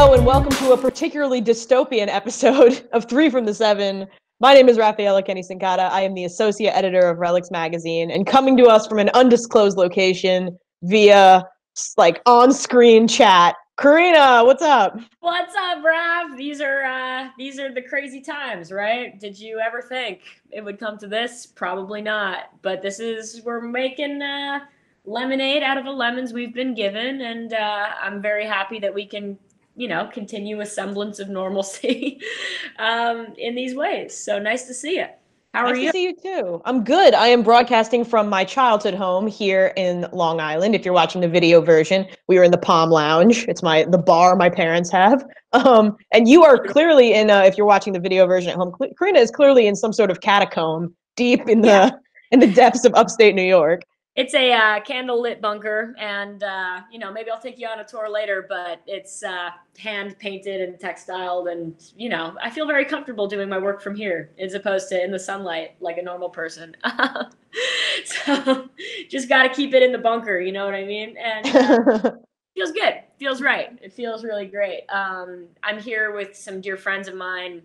Hello, and welcome to a particularly dystopian episode of Three from the Seven. My name is Rafaela Kenny Sincata. I am the associate editor of Relix Magazine, and coming to us from an undisclosed location via like on-screen chat. Karina, what's up? What's up, Raf? These are uh, these are the crazy times, right? Did you ever think it would come to this? Probably not. But this is we're making uh, lemonade out of the lemons we've been given, and uh, I'm very happy that we can you know, continue a semblance of normalcy um, in these ways. So nice to see you. How nice are you? to see you too. I'm good. I am broadcasting from my childhood home here in Long Island. If you're watching the video version, we are in the Palm Lounge. It's my the bar my parents have. Um, and you are clearly in. Uh, if you're watching the video version at home, Karina is clearly in some sort of catacomb deep in the yeah. in the depths of upstate New York it's a uh, candle lit bunker, and uh, you know maybe I'll take you on a tour later. But it's uh, hand painted and textiled, and you know I feel very comfortable doing my work from here as opposed to in the sunlight like a normal person. so just got to keep it in the bunker, you know what I mean? And uh, feels good, feels right. It feels really great. Um, I'm here with some dear friends of mine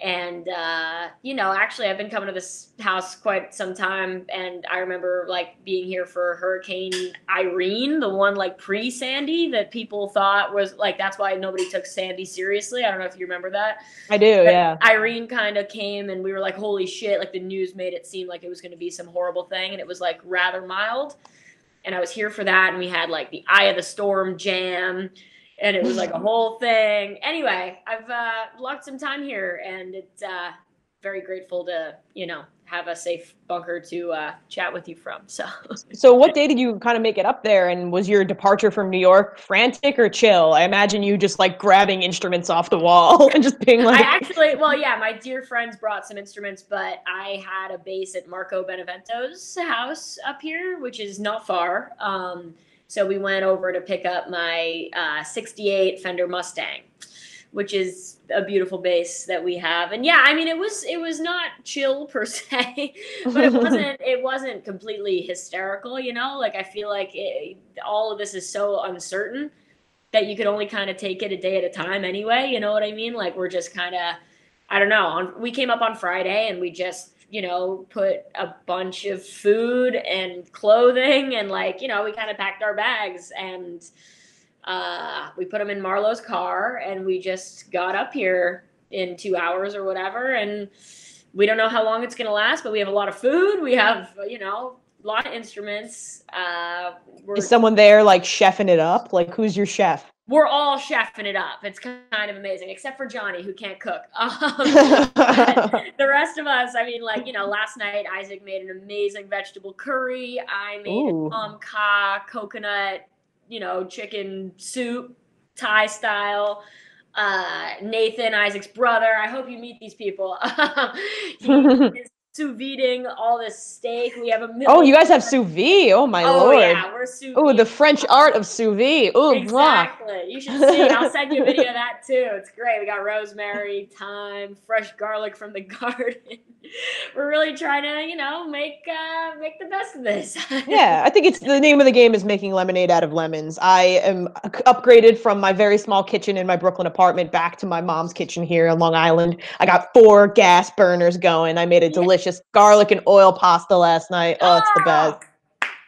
and uh, you know actually i've been coming to this house quite some time and i remember like being here for hurricane irene the one like pre-sandy that people thought was like that's why nobody took sandy seriously. I don't know if you remember that. I do but yeah. Irene kind of came and we were like holy shit like the news made it seem like it was going to be some horrible thing and it was like rather mild. And i was here for that and we had like the eye of the storm jam and it was like a whole thing. Anyway, I've uh, locked some time here, and it's uh, very grateful to you know have a safe bunker to uh, chat with you from. So, so what day did you kind of make it up there? And was your departure from New York frantic or chill? I imagine you just like grabbing instruments off the wall and just being like. I actually, well, yeah, my dear friends brought some instruments, but I had a bass at Marco Benevento's house up here, which is not far. Um, so we went over to pick up my uh, 68 Fender Mustang, which is a beautiful bass that we have. And yeah, I mean, it was it was not chill per se, but it wasn't it wasn't completely hysterical. You know, like I feel like it, all of this is so uncertain that you could only kind of take it a day at a time anyway. You know what I mean? Like we're just kind of I don't know. On, we came up on Friday and we just you know, put a bunch of food and clothing and like, you know, we kind of packed our bags and uh, we put them in Marlowe's car and we just got up here in two hours or whatever. And we don't know how long it's going to last, but we have a lot of food. We have, you know, a lot of instruments. Uh, Is someone there like chefing it up? Like, who's your chef? We're all chefing it up. It's kind of amazing, except for Johnny, who can't cook. Um, the rest of us, I mean, like, you know, last night Isaac made an amazing vegetable curry. I made Ooh. um ka coconut, you know, chicken soup, Thai style. Uh, Nathan, Isaac's brother. I hope you meet these people. he is sous videing all this steak. We have a million. Oh, you guys have sous vide. Oh my oh, lord. yeah, we're sous Oh, the French art of sous vide. Oh, exactly. You should see. I'll send you a video of that too. It's great. We got rosemary, thyme, fresh garlic from the garden. we're really trying to, you know, make uh, make the best of this. yeah, I think it's the name of the game is making lemonade out of lemons. I am upgraded from my very small kitchen in my Brooklyn apartment back to my mom's kitchen here in Long Island. I got four gas burners going. I made a delicious delicious garlic and oil pasta last night. Oh, it's the best.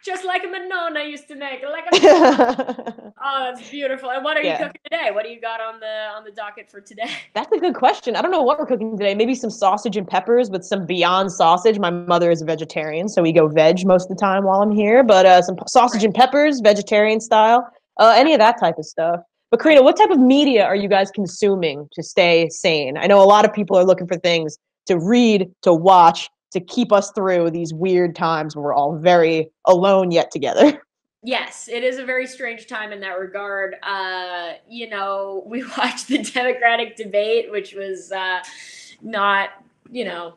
Just like my nonna used to make. Like a oh, that's beautiful. And what are yeah. you cooking today? What do you got on the on the docket for today? That's a good question. I don't know what we're cooking today. Maybe some sausage and peppers with some Beyond sausage. My mother is a vegetarian, so we go veg most of the time while I'm here. But uh, some sausage and peppers, vegetarian style. Uh, any of that type of stuff. But Karina, what type of media are you guys consuming to stay sane? I know a lot of people are looking for things to read, to watch, to keep us through these weird times where we're all very alone yet together. Yes, it is a very strange time in that regard. Uh, you know, we watched the Democratic debate, which was uh, not, you know,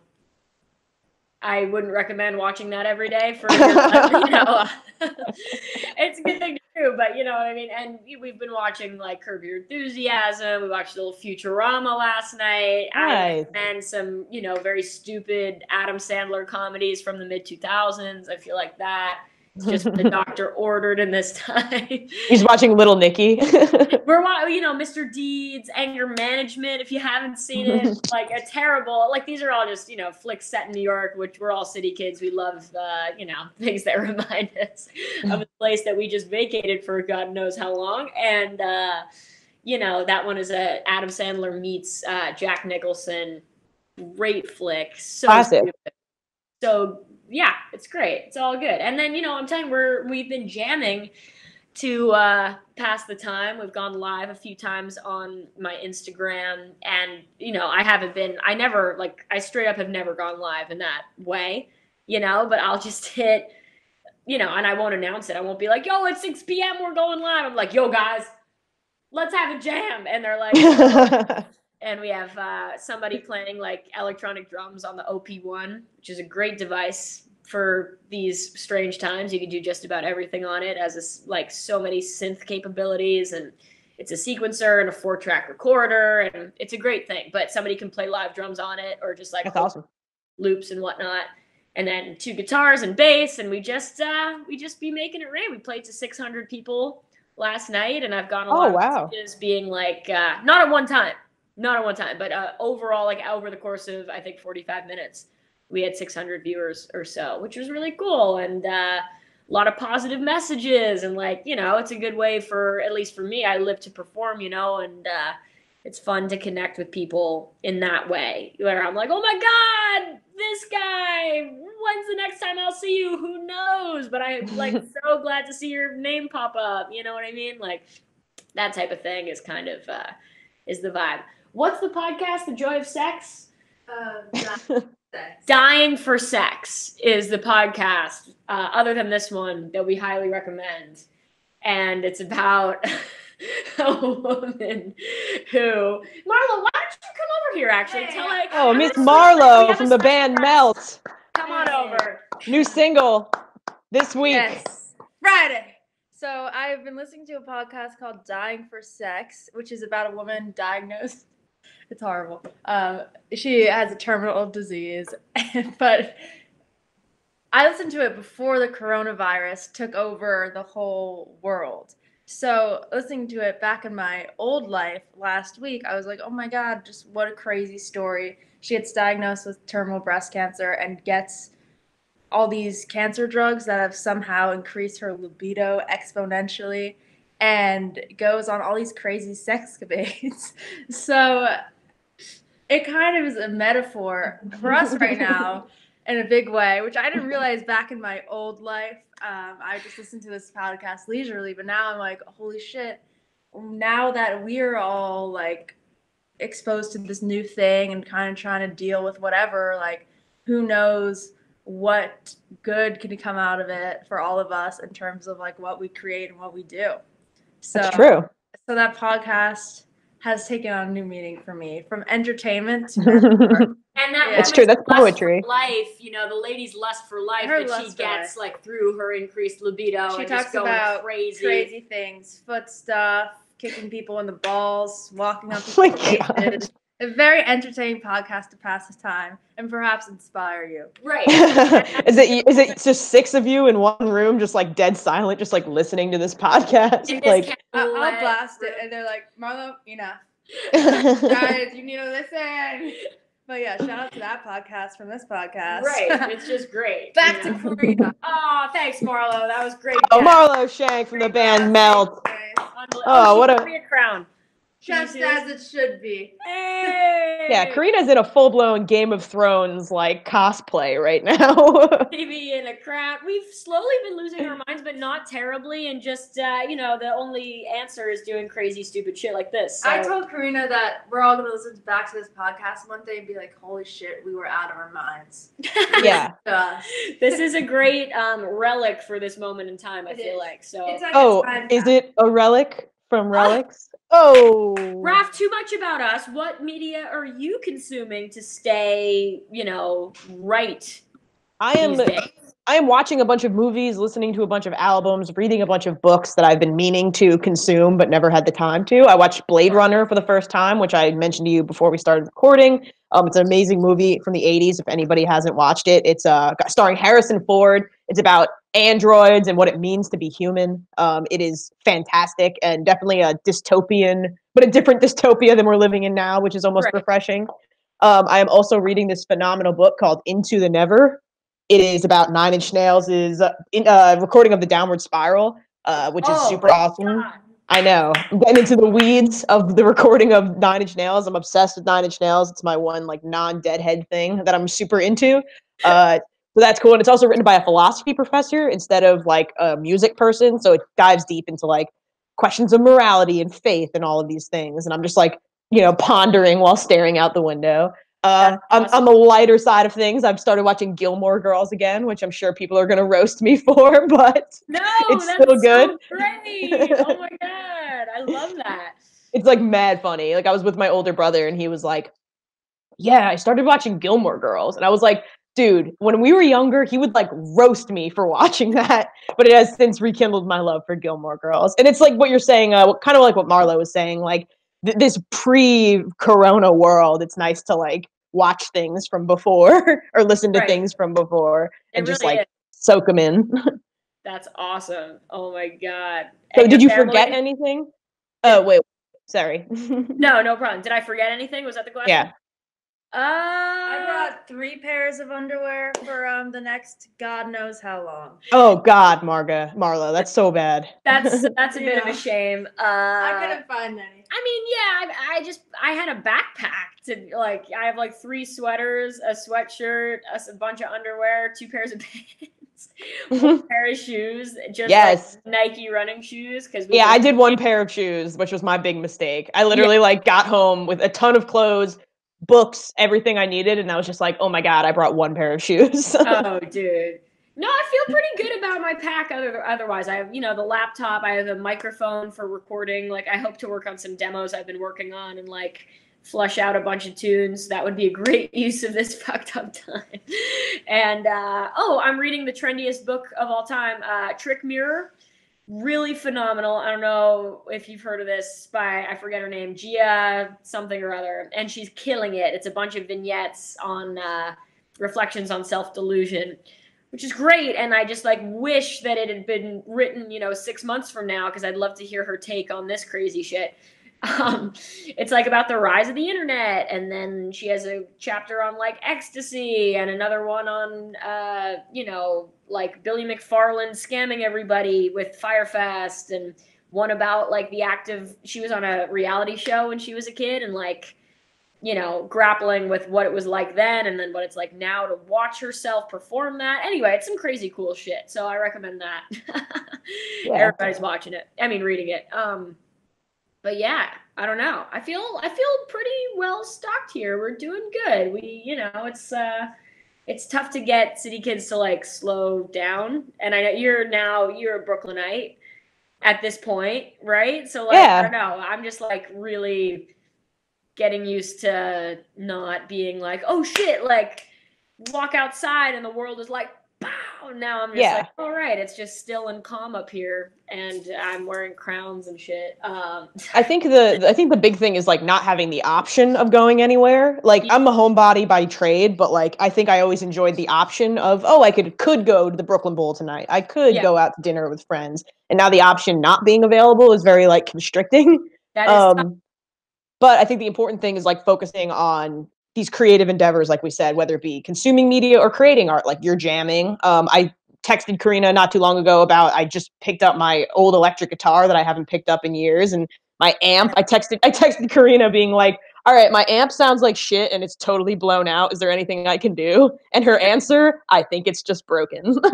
I wouldn't recommend watching that every day for, you know, it's a good thing to do, but you know what I mean? And we've been watching like Curb Your Enthusiasm. We watched a little Futurama last night. Nice. And some, you know, very stupid Adam Sandler comedies from the mid 2000s. I feel like that just the doctor ordered in this time. He's watching Little Nicky. We're wa- you know Mr. Deeds, Anger Management. If you haven't seen it, like a terrible like these are all just you know flicks set in New York, which we're all city kids. We love uh, you know things that remind us of a place that we just vacated for God knows how long. And uh, you know that one is a Adam Sandler meets uh, Jack Nicholson. Great flick, so Classic. So yeah, it's great. It's all good. And then you know I'm telling you, we're we've been jamming to uh, pass the time. We've gone live a few times on my Instagram, and you know, I haven't been. I never like. I straight up have never gone live in that way, you know. But I'll just hit, you know, and I won't announce it. I won't be like, "Yo, it's 6 p.m. We're going live." I'm like, "Yo, guys, let's have a jam," and they're like. and we have uh, somebody playing like electronic drums on the OP1, which is a great device for these strange times. You can do just about everything on it, as a, like so many synth capabilities, and it's a sequencer and a four-track recorder, and it's a great thing. But somebody can play live drums on it, or just like awesome. loops and whatnot. And then two guitars and bass, and we just uh, we just be making it rain. We played to 600 people last night, and I've gone a Oh, lot of wow. messages being like, uh, not at one time, not at one time, but uh, overall, like over the course of I think 45 minutes, we had 600 viewers or so, which was really cool, and uh, a lot of positive messages, and like you know, it's a good way for at least for me, I live to perform, you know, and uh, it's fun to connect with people in that way, where I'm like, oh my god, this guy, when's the next time I'll see you? Who knows? But I'm like so glad to see your name pop up. You know what I mean? Like that type of thing is kind of uh, is the vibe. What's the podcast? The Joy of Sex? Um, Dying for Sex is the podcast, uh, other than this one, that we highly recommend. And it's about a woman who. Marlo, why don't you come over here actually? Tell like. Oh, Miss Marlo from the band guest. Melt. Come on over. New single this week. Yes. Friday. So I've been listening to a podcast called Dying for Sex, which is about a woman diagnosed. It's horrible. Um, she has a terminal disease, but I listened to it before the coronavirus took over the whole world. So listening to it back in my old life last week, I was like, oh my god, just what a crazy story. She gets diagnosed with terminal breast cancer and gets all these cancer drugs that have somehow increased her libido exponentially and goes on all these crazy sexcapades. so it kind of is a metaphor for us right now in a big way, which I didn't realize back in my old life. Um, I just listened to this podcast leisurely, but now I'm like, holy shit. Now that we're all like exposed to this new thing and kind of trying to deal with whatever, like, who knows what good can come out of it for all of us in terms of like what we create and what we do. So That's true. so that podcast has taken on a new meaning for me from entertainment to. And that Yeah. That's true, that's poetry. Life, you know, the lady's lust for life Her that she lust gets life. like through her increased libido she and talks just going about crazy. crazy things, foot stuff, kicking people in the balls, walking on Oh my God. Faces. A very entertaining podcast to pass the time and perhaps inspire you. Right. is it is it just six of you in one room, just like dead silent, just like listening to this podcast? In this like, I- I'll blast it, and they're like, "Marlo, enough, guys, you need to listen." But yeah, shout out to that podcast from this podcast. Right. It's just great. Back you to know? Karina. Oh, thanks, Marlo. That was great. oh, Marlo Shank from the band Melt. Unbel- Oh, oh she what a- gave me a crown. Just Can as it should be. Hey. Yeah, Karina's in a full blown Game of Thrones like cosplay right now. Maybe in a crown. We've slowly been losing our minds, but not terribly. And just, uh, you know, the only answer is doing crazy, stupid shit like this. I told Karina that we're all gonna listen back to this podcast one day and be like, "Holy shit, we were out of our minds." yeah. Uh, this is a great um, relic for this moment in time. I It feel is. like so. it's like Oh, is it a relic from Relix? Oh. Raf, too much about us. What media are you consuming to stay, you know, right I am? I am watching a bunch of movies, listening to a bunch of albums, reading a bunch of books that I've been meaning to consume but never had the time to. I watched Blade Runner for the first time, which I mentioned to you before we started recording. Um, it's an amazing movie from the 80s if anybody hasn't watched it. It's uh, starring Harrison Ford It's about androids and what it means to be human. Um, it is fantastic and definitely a dystopian, but a different dystopia than we're living in now, which is almost Right. refreshing. Um, I am also reading this phenomenal book called Into the Never. It is about Nine Inch Nails' uh, in, uh, recording of the Downward Spiral, uh, which is Oh, super awesome. God. I know. I'm getting into the weeds of the recording of Nine Inch Nails. I'm obsessed with Nine Inch Nails. It's my one like non-deadhead thing that I'm super into. Uh, so that's cool. And it's also written by a philosophy professor instead of like a music person. So it dives deep into like questions of morality and faith and all of these things. And I'm just like, you know, pondering while staring out the window. Uh, on, on the lighter side of things, I've started watching Gilmore Girls again, which I'm sure people are going to roast me for, but No, It's still good. So great. Oh my god, I love that. it's like mad funny. Like I was with my older brother and he was like, "Yeah, I started watching Gilmore Girls." And I was like, "Dude, when we were younger, he would like roast me for watching that, but it has since rekindled my love for Gilmore Girls." And it's like what you're saying, uh, kind of like what Marlo was saying, like th- this pre-corona world, it's nice to like watch things from before or listen to Right. things from before and just like is. soak them in. That's awesome. Oh my god. so And did you forget anything? Oh, wait. Sorry. No, no problem. Did I forget anything? Was that the question? yeah. Uh, I brought three pairs of underwear for um the next God knows how long. Oh God, Marga, Marla, that's so bad. that's that's a bit of a shame. Uh, I couldn't find any. I mean, yeah, I, I just I had a backpack to like I have like three sweaters, a sweatshirt, a bunch of underwear, two pairs of pants, one pair of shoes, just Yes. like Nike running shoes. Because yeah, I did one pair of shoes, which was my big mistake. I literally like got home with a ton of clothes, books, everything I needed, and I was just like, oh my God, I brought one pair of shoes. oh, dude. No, I feel pretty good about my pack. Other, otherwise, I have you know the laptop. I have a microphone for recording. Like I hope to work on some demos I've been working on and like flush out a bunch of tunes. That would be a great use of this fucked up time. And uh, oh, I'm reading the trendiest book of all time, uh, Trick Mirror. Really phenomenal. I don't know if you've heard of this by I forget her name, Jia something or other, and she's killing it. It's a bunch of vignettes on uh, reflections on self delusion which is great and i just like wish that it had been written you know six months from now because i'd love to hear her take on this crazy shit um, it's like about the rise of the internet and then she has a chapter on like ecstasy and another one on uh, you know like billy mcfarland scamming everybody with Fyre Fest and one about like the active she was on a reality show when she was a kid and like you know, grappling with what it was like then and then what it's like now to watch herself perform that. Anyway, it's some crazy cool shit. So I recommend that. Yeah. Everybody's watching it. I mean reading it. Um but yeah, I don't know. I feel I feel pretty well stocked here. We're doing good. We, you know, it's uh it's tough to get city kids to like slow down. And I know you're now you're a Brooklynite at this point, right? So like Yeah. I don't know. I'm just like really getting used to not being like, oh shit, like walk outside and the world is like, pow. Now I'm just Yeah. like, all right, it's just still and calm up here, and I'm wearing crowns and shit. Um, I think the I think the big thing is like not having the option of going anywhere. Like Yeah. I'm a homebody by trade, but like I think I always enjoyed the option of oh I could could go to the Brooklyn Bowl tonight. I could Yeah. go out to dinner with friends. And now the option not being available is very like constricting. that is tough. um but I think the important thing is like focusing on these creative endeavors like we said whether it be consuming media or creating art like you're jamming. Um I texted Karina not too long ago about I just picked up my old electric guitar that I haven't picked up in years and my amp I texted I texted Karina being like all right my amp sounds like shit and it's totally blown out is there anything I can do and her answer I think it's just broken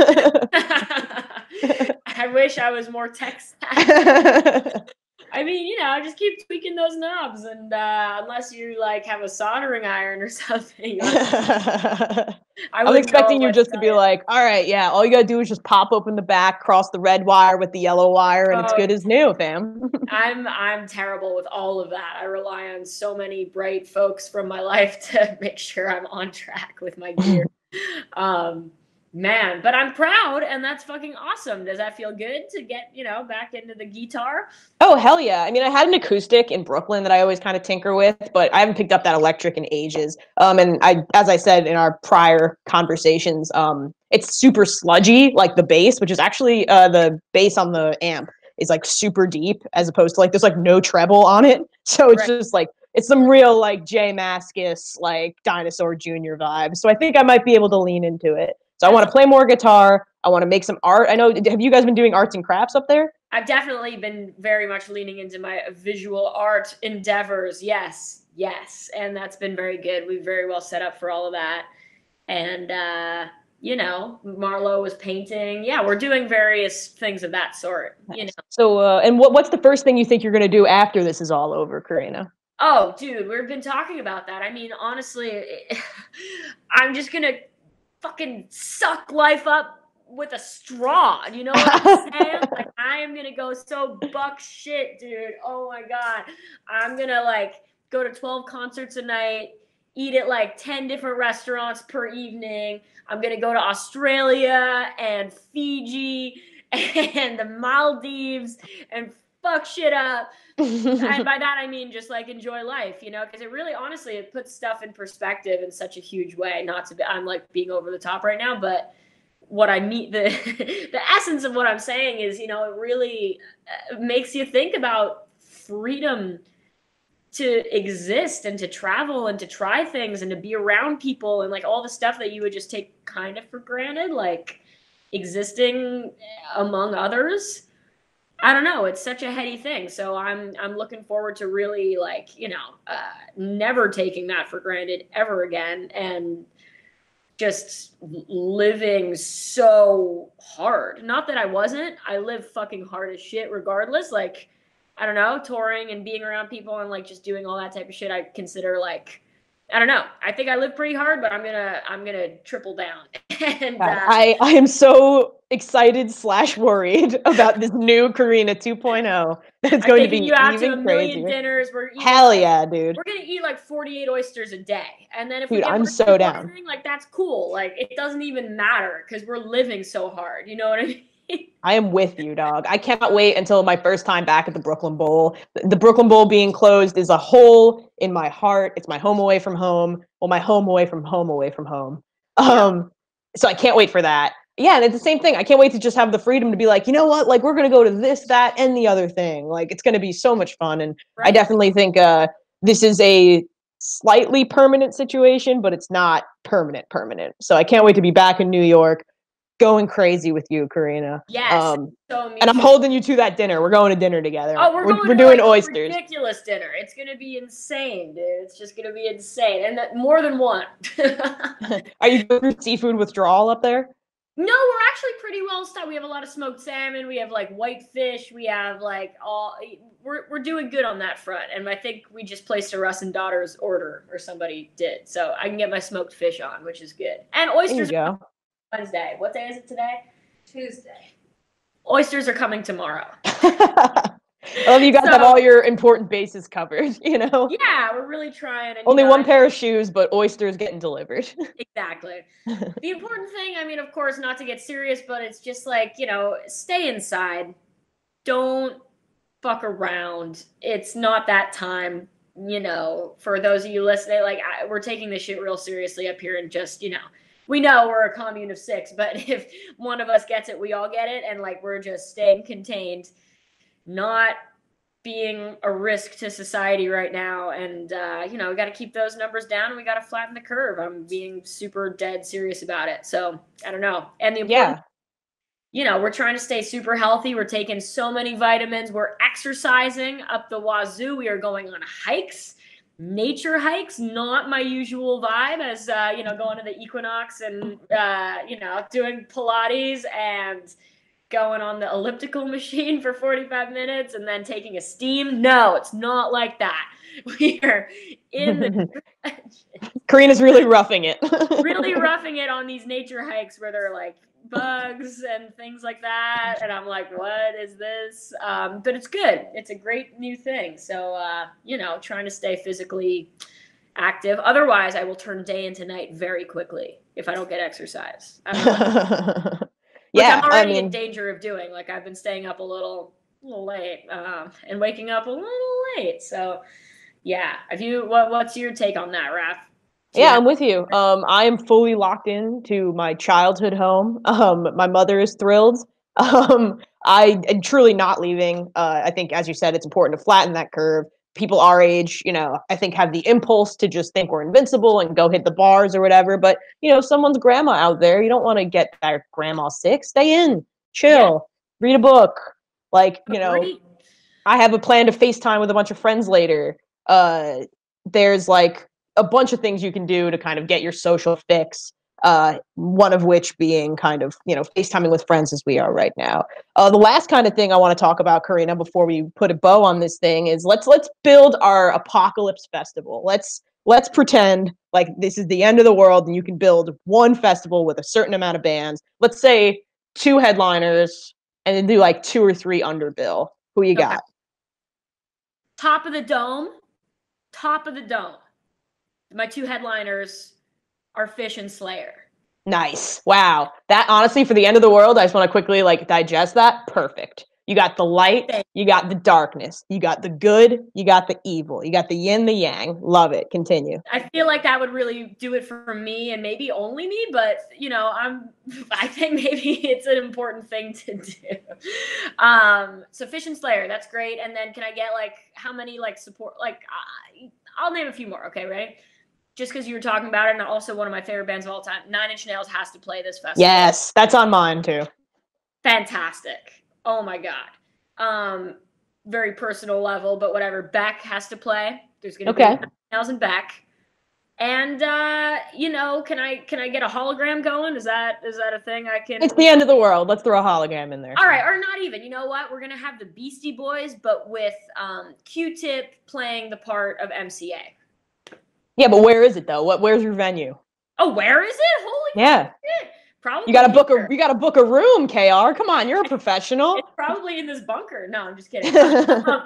I wish I was more tech savvy. I mean, you know, I just keep tweaking those knobs, and uh, unless you like have a soldering iron or something, I I'm expecting you just to be like, all right, yeah, all you gotta do is just pop open the back, cross the red wire with the yellow wire, and it's Oh. good as new, fam. I'm I'm terrible with all of that. I rely on so many bright folks from my life to make sure I'm on track with my gear. um, man, but I'm proud, and that's fucking awesome. Does that feel good to get you know back into the guitar? oh hell yeah! I mean, I had an acoustic in Brooklyn that I always kind of tinker with, but I haven't picked up that electric in ages. Um, and I, as I said in our prior conversations, um, it's super sludgy, like the bass, which is actually uh, the bass on the amp is like super deep as opposed to like there's like no treble on it. So it's Right. just like it's some real like J Mascis like Dinosaur Jr. vibe. So I think I might be able to lean into it. So I want to play more guitar. I want to make some art. I know. Have you guys been doing arts and crafts up there? I've definitely been very much leaning into my visual art endeavors. Yes, yes. And that's been very good. We've very well set up for all of that. And, uh, you know, Marlo was painting. Yeah, we're doing various things of that sort. You know, So, uh, and what what's the first thing you think you're gonna do after this is all over, Karina? oh, dude, we've been talking about that. I mean, honestly, I'm just gonna fucking suck life up with a straw. You know what I'm saying? like, I am gonna go so buck shit, dude. Oh my god, I'm gonna like go to 12 concerts a night, eat at like 10 different restaurants per evening. I'm gonna go to Australia and Fiji and the Maldives and fuck shit up and by that I mean just like enjoy life, you know, because it really, honestly, it puts stuff in perspective in such a huge way. Not to be, I'm like being over the top right now, but what I mean, the the essence of what I'm saying is, you know, it really uh, makes you think about freedom to exist and to travel and to try things and to be around people and like all the stuff that you would just take kind of for granted, like existing among others. I don't know. It's such a heady thing. So I'm I'm looking forward to really like you know uh, never taking that for granted ever again and just living so hard. Not that I wasn't. I live fucking hard as shit regardless. Like I don't know, touring and being around people and like just doing all that type of shit. I consider like I don't know. I think I live pretty hard, but I'm gonna I'm gonna triple down. and uh, I I am so excited slash worried about this new Karina 2.0. That's going to be you out to a million crazier. dinners. We're Hell like- yeah, dude. We're gonna eat like 48 oysters a day, and then if we Dude, get I'm so down. Like that's cool. Like it doesn't even matter because we're living so hard. You know what I mean? I am with you, dog. I cannot wait until my first time back at the Brooklyn Bowl. The- Brooklyn Bowl being closed is a hole in my heart. It's my home away from home. Well, my home away from home away from home. Um, so I can't wait for that. Yeah, and it's the same thing. I can't wait to just have the freedom to be like, you know what? Like we're gonna go to this, that, and the other thing. Like it's gonna be so much fun. And I definitely think uh this is a slightly permanent situation, but it's not permanent permanent. So I can't wait to be back in New York, going crazy with you, Karina. Yes. Um, so and I'm holding you to that dinner. We're going to dinner together. Oh, we're, going we're to, doing like, oysters. Ridiculous dinner. It's gonna be insane, dude. It's just gonna be insane, and that, more than one. Are you going through seafood withdrawal up there? No, we're actually pretty well stocked. We have a lot of smoked salmon. We have like white fish. We have like all. We're we're doing good on that front, and I think we just placed a Russ and Daughters order, or somebody did, so I can get my smoked fish on, which is good. And There you oysters Wednesday. What day is it today? Tuesday. Oysters are coming tomorrow. I love you guys have So- all your important bases covered. You know, Yeah, we're really trying. And, you only know, one I- pair of shoes, but oysters getting delivered. Exactly. the important thing, I mean, of course, not to get serious, but it's just like, you know, stay inside. Don't fuck around. It's not that time, you know, for those of you listening. Like, I, we're taking this shit real seriously up here and just, you know, we know we're a commune of six, but if one of us gets it, we all get it. And like, we're just staying contained, not being a risk to society right now. And uh, you know we got to keep those numbers down and we got to flatten the curve. I'm being super dead serious about it. So i don't know. And the important, yeah, you know we're trying to stay super healthy. We're taking so many vitamins. We're exercising up the wazoo. We are going on hikes nature hikes not my usual vibe as uh, you know going to the equinox and uh, you know doing pilates and going on the elliptical machine for 45 minutes and then taking a steam. No it's not like that we are in the Karina's really roughing it. really roughing it on these nature hikes where there are like bugs and things like that and i'm like what is this? Um, but it's good. It's a great new thing. So uh, you know trying to stay physically active. Otherwise i will turn day into night very quickly if i don't get exercise. Don't yeah, i'm I already in danger of doing. Like i've been staying up a little, a little late um, and waking up a little late. So yeah have you what, what's your take on that Raf? Yeah, I'm with you. Um, I am fully locked in to my childhood home. Um, my mother is thrilled. Um, I am truly not leaving. Uh, I think, as you said, it's important to flatten that curve. People our age, you know, I think have the impulse to just think we're invincible and go hit the bars or whatever. But you know, someone's grandma out there, you don't want to get that grandma sick. Stay in, chill, read a book. Like you know. I have a plan to FaceTime with a bunch of friends later. Uh, there's like a bunch of things you can do to kind of get your social fix. Uh, one of which being kind of you know FaceTiming with friends as we are right now. Uh, the last kind of thing I want to talk about, Karina, before we put a bow on this thing, is let's let's build our apocalypse festival. Let's let's pretend like this is the end of the world and you can build one festival with a certain amount of bands. Let's say two headliners and then do like two or three underbill. Who you Okay. got? top of the dome, top of the dome. My two headliners are Phish and Slayer. Nice. Wow. That honestly, for the end of the world, I just want to quickly like digest that. Perfect. You got the light, you got the darkness, you got the good, you got the evil, you got the yin, the yang. Love it. Continue. I feel like that would really do it for me and maybe only me, but you know, I'm I think maybe it's an important thing to do. Um so Phish and Slayer, that's great. And then can I get like how many like support like I I'll name a few more, okay, ready? Just because you were talking about it, and also one of my favorite bands of all time, Nine Inch Nails has to play this festival. Yes, that's on mine too. fantastic. Oh my god. Um, very personal level, but whatever. Beck has to play. There's gonna Okay. be nails and Beck. And uh, you know, can I can I get a hologram going? Is that is that a thing I can It's the end of the world. Let's throw a hologram in there. all right, or not even. You know what? We're gonna have the Beastie Boys, but with um, Q-Tip playing the part of MCA. Yeah, but where is it though? What where's your venue? Oh, where is it? Holy Yeah. shit! Probably You gotta book a you gotta book a room, KR. Come on, you're a professional. It's probably in this bunker. No, I'm just kidding. Um,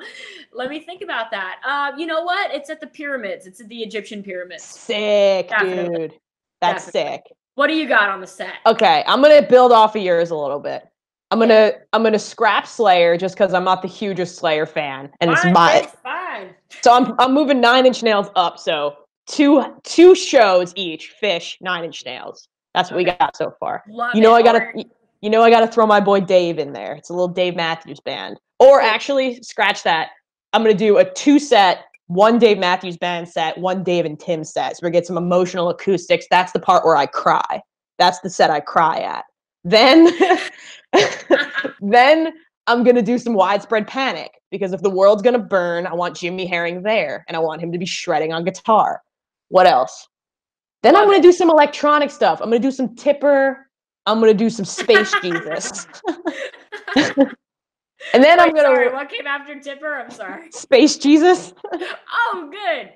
let me think about that. Um, you know what? It's at the pyramids. It's at the Egyptian pyramids. sick, Definitely. dude. That's Definitely. sick. What do you got on the set? Okay, I'm gonna build off of yours a little bit. I'm gonna I'm gonna scrap Slayer just because I'm not the hugest Slayer fan, and it's Fine, my fine. so I'm I'm moving Nine Inch Nails up. So two two shows each. Phish Nine Inch Nails. That's what we got so far. Love You know it. I gotta you know I gotta throw my boy Dave in there. It's a little Dave Matthews band. Or actually, scratch that. I'm gonna do a two set, one Dave Matthews band set, one Dave and Tim set. So we get some emotional acoustics. That's the part where I cry. That's the set I cry at. Then then I'm gonna do some widespread panic because if the world's gonna burn, I want Jimmy Herring there and I want him to be shredding on guitar. What else? Then I'm gonna it. do some electronic stuff. I'm gonna do some Tipper. I'm gonna do some Space Jesus. And then I'm gonna sorry, what came after Tipper? I'm sorry. Space Jesus. Oh, good.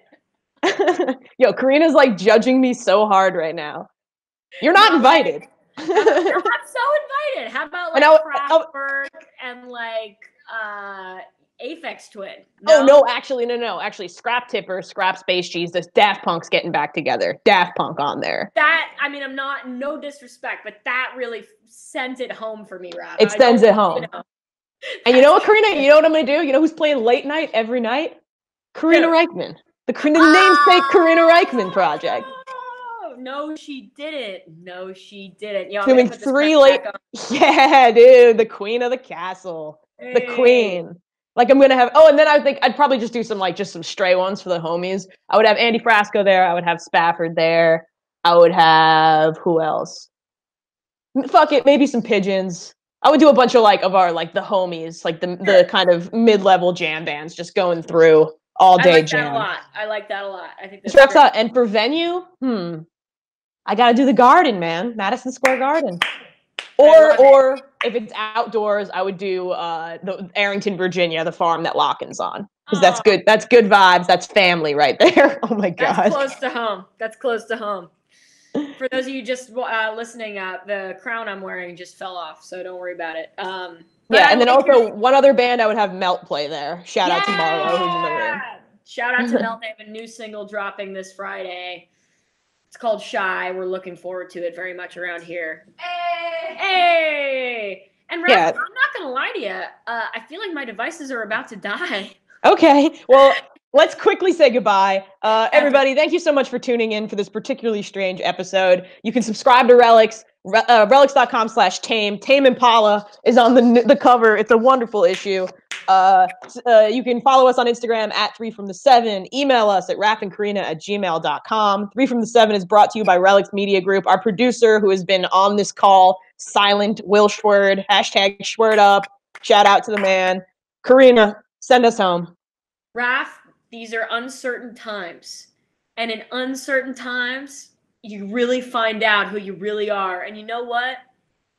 Yo, Karina's like judging me so hard right now. You're not No, invited. I'm so invited. How about And like Kraftwerk and like uh Aphex Twin? Oh no, actually, no, no. Actually, Scrap Tipper, Scrap Space Jesus, Daft Punk's getting back together. Daft Punk on there. That I mean, I'm not no disrespect, but that really sends it home for me, Rob. It sends it home. You know, And you know what, Karina? You know what I'm gonna do? You know who's playing late night every night? Karina? Rykman. The, Kar- the namesake ah! Karina Rykman project. No, she didn't. No, she didn't. Yo, Doing three late- Yeah, dude, the queen of the castle. The queen. Like I'm gonna have oh, and then I think I'd probably just do some like just some stray ones for the homies. I would have Andy Frasco there. I would have Spafford there. I would have who else? Fuck it, maybe some pigeons. I would do a bunch of like of our like the homies, like the the kind of mid level jam bands, just going through all I day like that jam. a lot. I like that a lot. I think that's Straps great. out. And for venue, hmm, I gotta do the garden, man, Madison Square Garden. Or love it. or if it's outdoors, I would do uh the Arrington, Virginia, the farm that Lockn's on. Because that's good. That's good vibes. That's family right there. Oh my god. That's close to home. That's close to home. For those of you just uh, listening, uh, the crown I'm wearing just fell off, so don't worry about it. Um, Yeah, and then also one other band I would have Melt play there. Shout out to Marlo who's in the room. Yeah! Shout out to Melt. They have a new single dropping this Friday. It's called Shy. We're looking forward to it very much around here. Hey! Hey! And Ralph, Yeah. I'm not gonna lie to you. Uh, I feel like my devices are about to die. Okay. Well, let's quickly say goodbye. Uh, everybody, thank you so much for tuning in for this particularly strange episode. You can subscribe to Relix, re- uh, relix.com slash tame. Tame Impala is on the, the cover. It's a wonderful issue. Uh, uh, you can follow us on Instagram at three from the seven. Email us at rafandkarina at gmail.com. Three from the seven is brought to you by Relix Media Group. Our producer, who has been on this call, silent Will Schwerd, hashtag Schwerd up. Shout out to the man. Karina, send us home. Raf, these are uncertain times. And in uncertain times, you really find out who you really are. And you know what?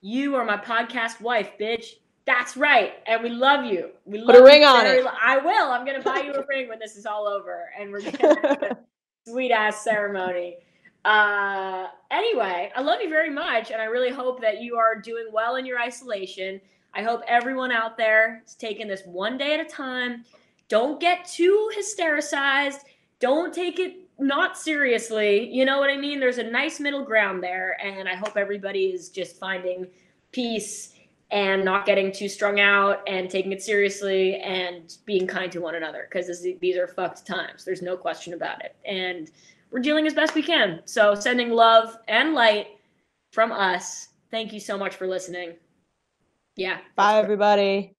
You are my podcast wife, bitch. That's right. And we love you. We Put love a ring you on it. lo- I will. I'm going to buy you a ring when this is all over. And we're going to have a sweet ass ceremony. Uh, anyway, I love you very much. And I really hope that you are doing well in your isolation. I hope everyone out there is taking this one day at a time. Don't get too hystericized. Don't take it not seriously. You know what I mean? There's a nice middle ground there. And I hope everybody is just finding peace and not getting too strung out and taking it seriously and being kind to one another because these are fucked times. There's no question about it. And we're dealing as best we can. So sending love and light from us. Thank you so much for listening. Yeah. Bye, everybody.